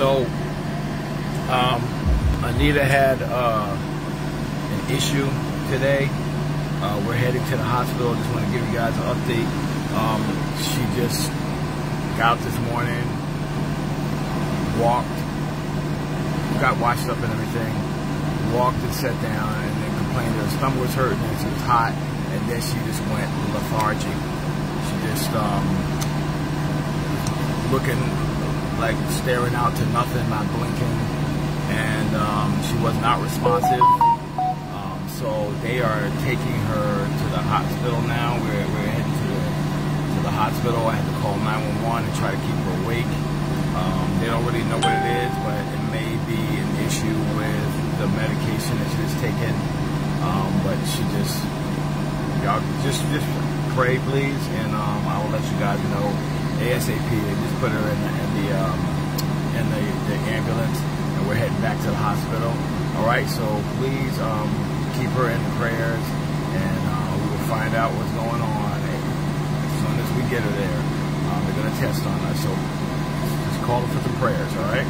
So, um, Anita had uh, an issue today. Uh, we're heading to the hospital. Just want to give you guys an update. Um, she just got out this morning, walked, got washed up and everything, walked and sat down, and then complained that her stomach was hurting and she was hot, and then she just went lethargic. She just um, looking like staring out to nothing, not blinking, and um, she was not responsive. Um, so they are taking her to the hospital now. We're, we're heading to the, to the hospital. I had to call 911 and try to keep her awake. Um, they don't really know what it is, but it may be an issue with the medication that she was taking. Um, but she just, y'all just just pray please, and um, I will let you guys know ASAP. They just put her in the in the, um, in the, the ambulance, and we're heading back to the hospital. All right, so please um, keep her in prayers, and uh, we will find out what's going on as soon as we get her there. Um, they're gonna test on her, so just call for some prayers. All right.